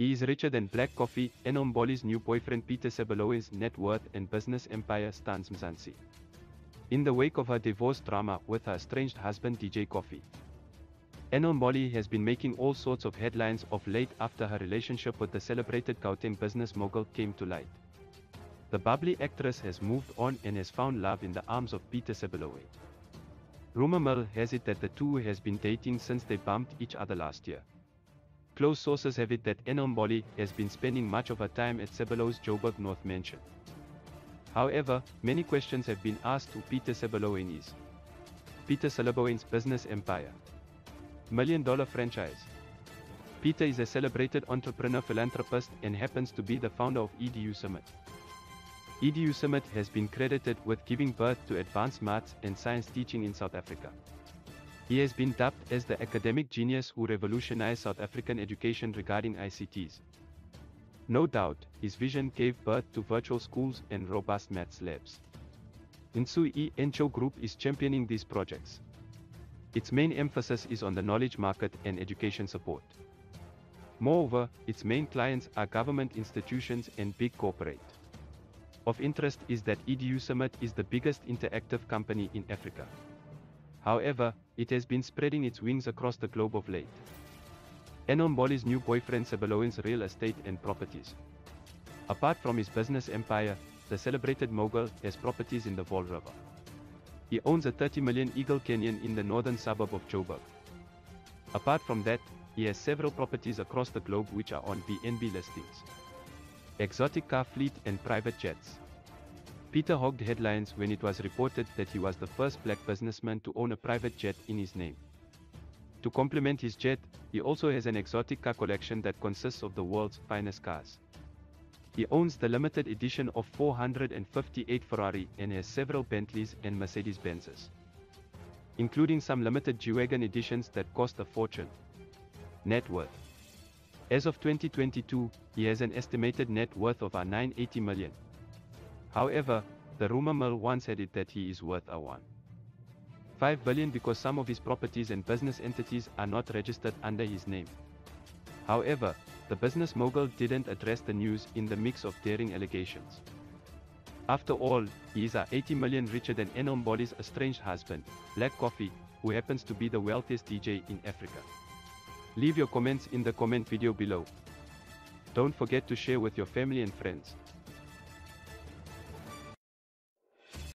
He is richer than black coffee, Enhle Mbali's new boyfriend Peter Sebiloane's net worth and business empire stands Mzansi. In the wake of her divorce drama with her estranged husband DJ Coffee. Enomboli has been making all sorts of headlines of late after her relationship with the celebrated Gauteng business mogul came to light. The bubbly actress has moved on and has found love in the arms of Peter Sebiloane. Rumor mill has it that the two has been dating since they bumped each other last year. Close sources have it that Enhle Mbali has been spending much of her time at Sebiloane's Joburg North Mansion. However, many questions have been asked to Peter is. Peter Sebiloane's business empire. Million dollar franchise. Peter is a celebrated entrepreneur philanthropist and happens to be the founder of EDU Summit. EDU Summit has been credited with giving birth to advanced maths and science teaching in South Africa. He has been dubbed as the academic genius who revolutionized South African education regarding ICTs. No doubt, his vision gave birth to virtual schools and robust maths labs. Insui Encho Group is championing these projects. Its main emphasis is on the knowledge market and education support. Moreover, its main clients are government institutions and big corporate. Of interest is that EDU Summit is the biggest interactive company in Africa. However, it has been spreading its wings across the globe of late. Enhle Mbali's new boyfriend Sebiloane's real estate and properties. Apart from his business empire, the celebrated mogul has properties in the Vaal River. He owns a 30 million Eagle Canyon in the northern suburb of Joburg. Apart from that, he has several properties across the globe which are on BNB listings. Exotic car fleet and private jets. Peter hogged headlines when it was reported that he was the first black businessman to own a private jet in his name. To complement his jet, he also has an exotic car collection that consists of the world's finest cars. He owns the limited edition of 458 Ferrari and has several Bentleys and Mercedes Benzes. Including some limited G-Wagon editions that cost a fortune. Net worth. As of 2022, he has an estimated net worth of a 980 million. However, the rumor mill once had it that he is worth a 1. 5 billion because some of his properties and business entities are not registered under his name. However, the business mogul didn't address the news in the mix of daring allegations. After all, he is a 80 million richer than Enhle Mbali's estranged husband, Black Coffee, who happens to be the wealthiest DJ in Africa. Leave your comments in the comment video below. Don't forget to share with your family and friends.